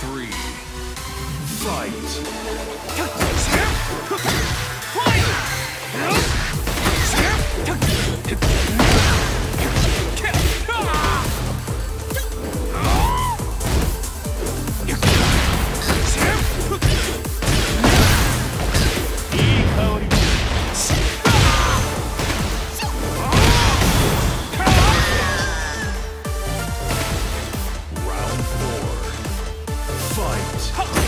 three, fight! Huh.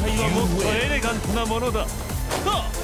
界はもっとエレガントなものだ。はっ